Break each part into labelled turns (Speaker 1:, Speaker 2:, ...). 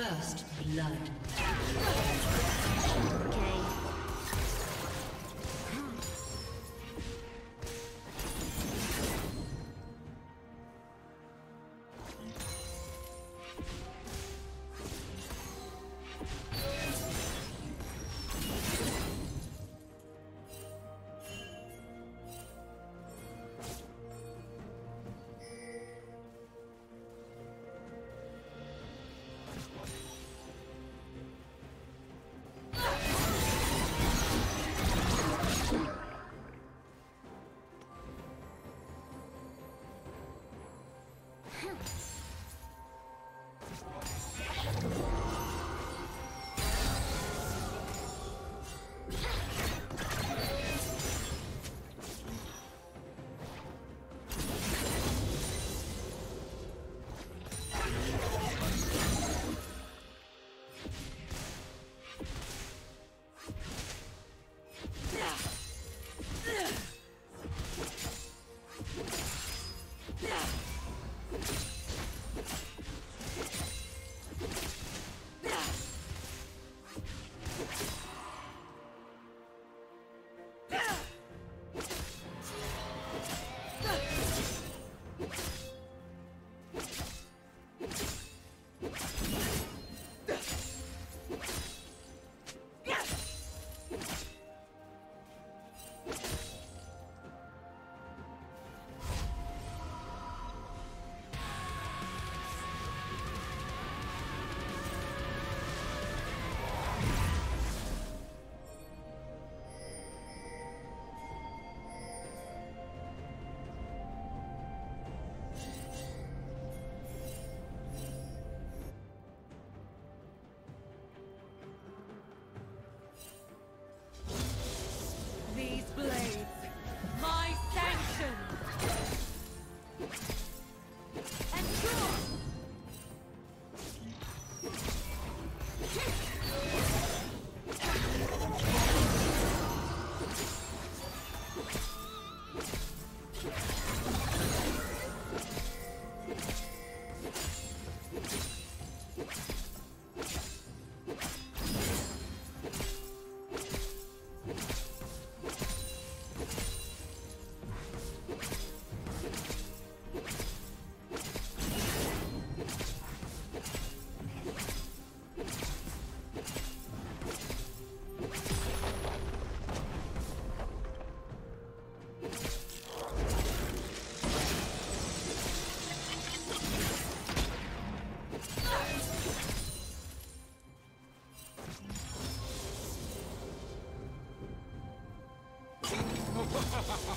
Speaker 1: First blood.
Speaker 2: Yeah. Ha ha ha!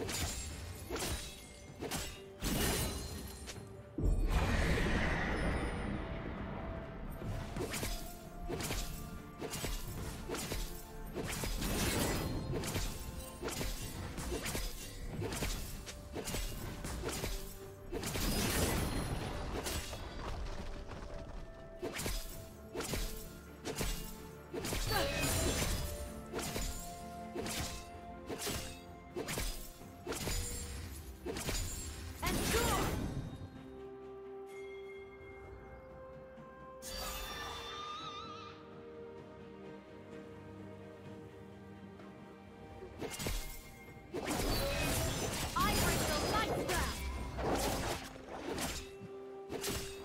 Speaker 2: Killing spree.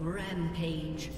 Speaker 2: Rampage.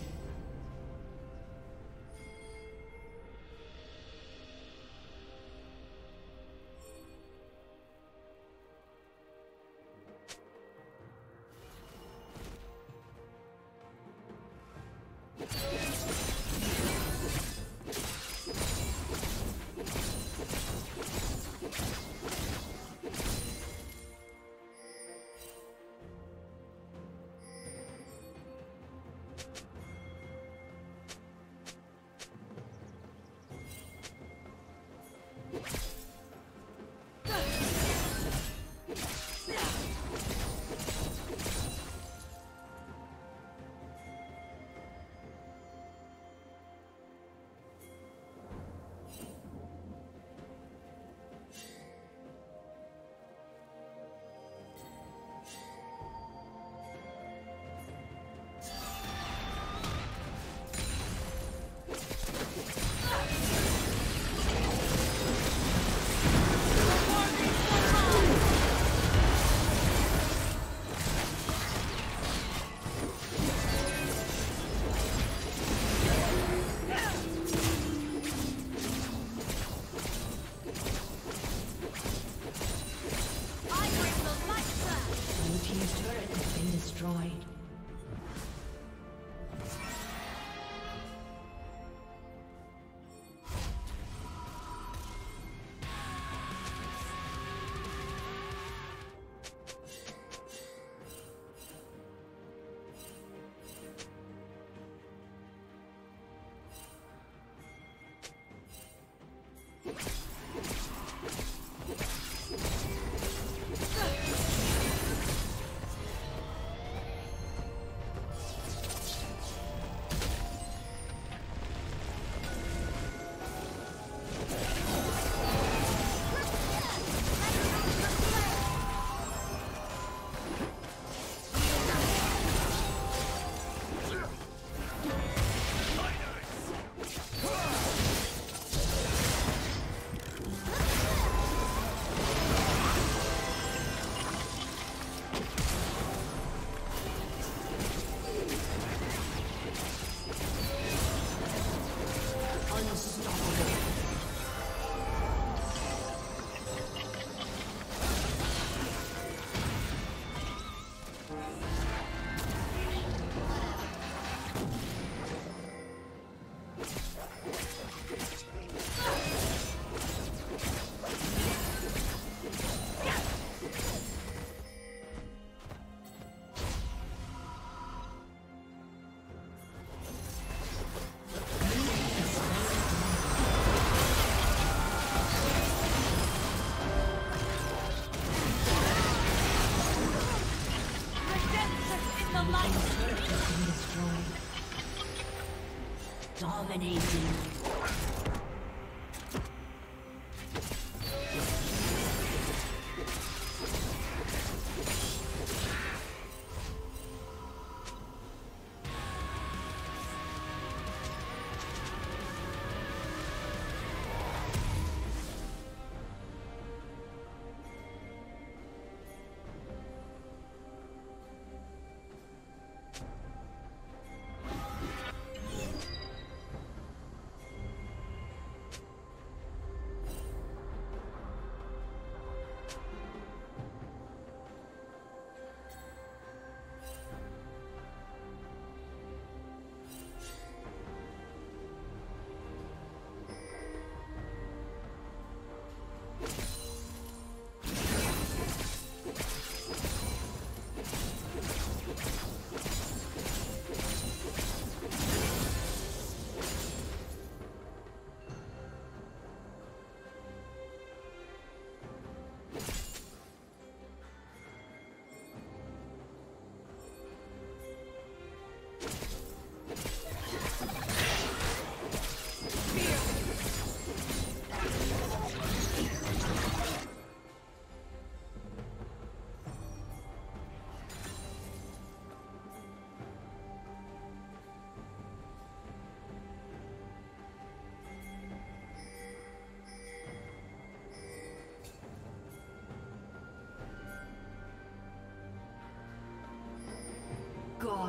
Speaker 2: Dominating.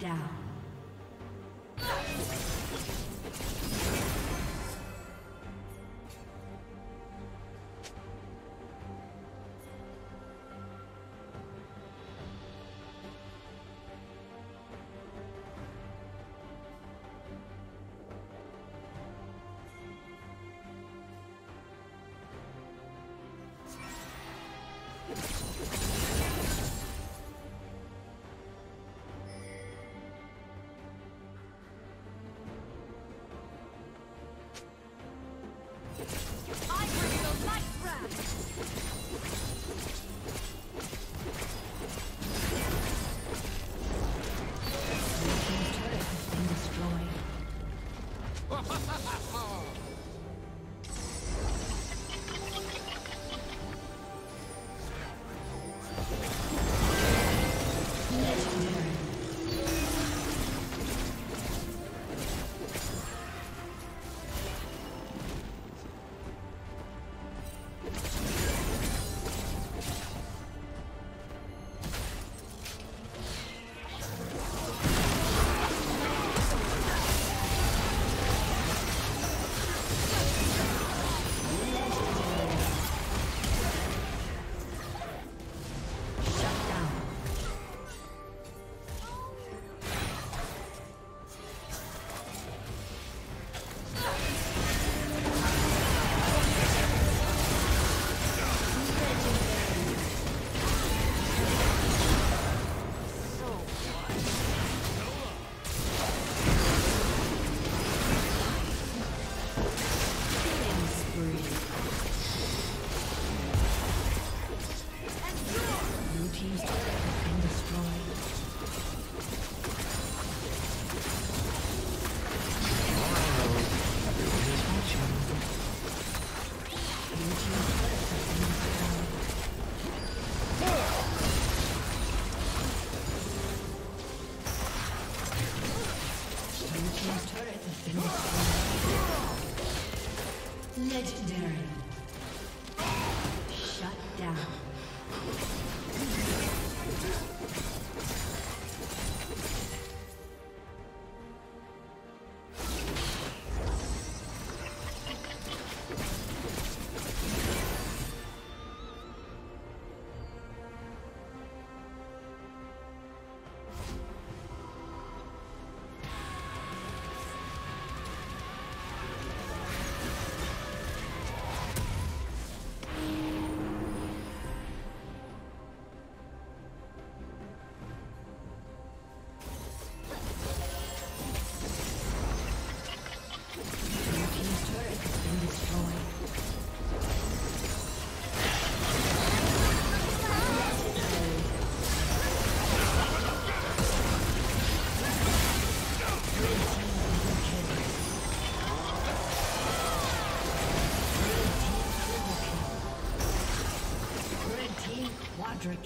Speaker 2: Down.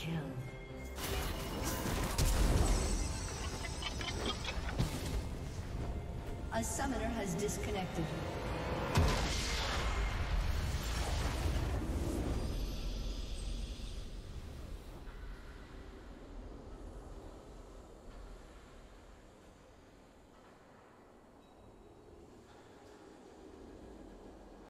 Speaker 2: Kill. A summoner has disconnected.